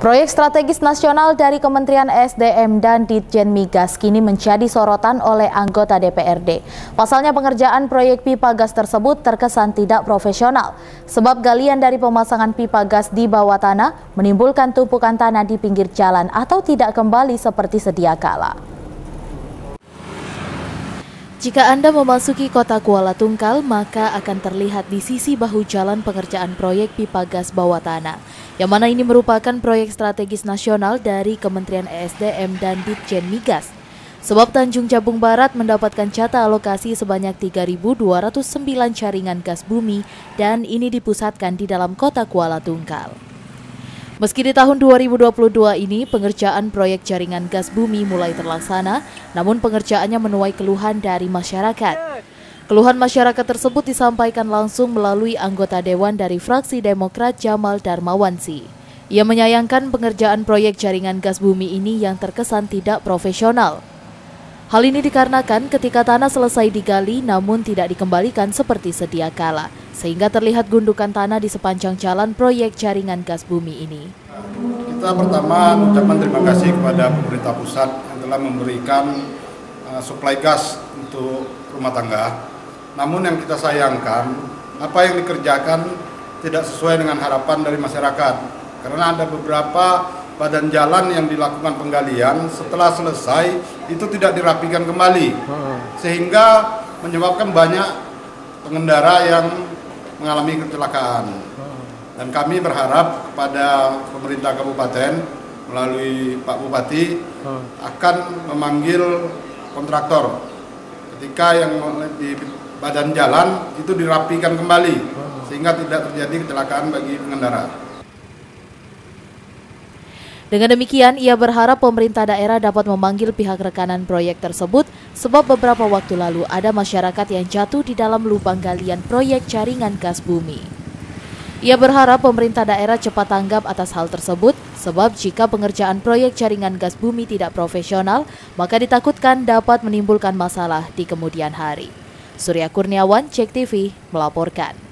Proyek strategis nasional dari Kementerian SDM dan Ditjen Migas kini menjadi sorotan oleh anggota DPRD. Pasalnya pengerjaan proyek pipa gas tersebut terkesan tidak profesional, sebab galian dari pemasangan pipa gas di bawah tanah menimbulkan tumpukan tanah di pinggir jalan atau tidak kembali seperti sedia kala. Jika Anda memasuki kota Kuala Tungkal, maka akan terlihat di sisi bahu jalan pengerjaan proyek pipa gas bawah tanah, yang mana ini merupakan proyek strategis nasional dari Kementerian ESDM dan Ditjen Migas. Sebab Tanjung Jabung Barat mendapatkan jatah alokasi sebanyak 3.209 jaringan gas bumi dan ini dipusatkan di dalam kota Kuala Tungkal. Meski di tahun 2022 ini pengerjaan proyek jaringan gas bumi mulai terlaksana, namun pengerjaannya menuai keluhan dari masyarakat. Keluhan masyarakat tersebut disampaikan langsung melalui anggota dewan dari fraksi Demokrat Jamal Darmawansi. Ia menyayangkan pengerjaan proyek jaringan gas bumi ini yang terkesan tidak profesional. Hal ini dikarenakan ketika tanah selesai digali namun tidak dikembalikan seperti sedia kala sehingga terlihat gundukan tanah di sepanjang jalan proyek jaringan gas bumi ini. Kita pertama mengucapkan terima kasih kepada pemerintah pusat yang telah memberikan uh, suplai gas untuk rumah tangga. Namun yang kita sayangkan, apa yang dikerjakan tidak sesuai dengan harapan dari masyarakat. Karena ada beberapa badan jalan yang dilakukan penggalian setelah selesai itu tidak dirapikan kembali. Sehingga menyebabkan banyak pengendara yang mengalami kecelakaan. Dan kami berharap kepada pemerintah kabupaten melalui Pak Bupati akan memanggil kontraktor. Ketika yang di badan jalan itu dirapikan kembali sehingga tidak terjadi kecelakaan bagi pengendara. Dengan demikian, ia berharap pemerintah daerah dapat memanggil pihak rekanan proyek tersebut sebab beberapa waktu lalu ada masyarakat yang jatuh di dalam lubang galian proyek jaringan gas bumi. Ia berharap pemerintah daerah cepat tanggap atas hal tersebut sebab jika pengerjaan proyek jaringan gas bumi tidak profesional, maka ditakutkan dapat menimbulkan masalah di kemudian hari. Surya Kurniawan, Cek TV, melaporkan.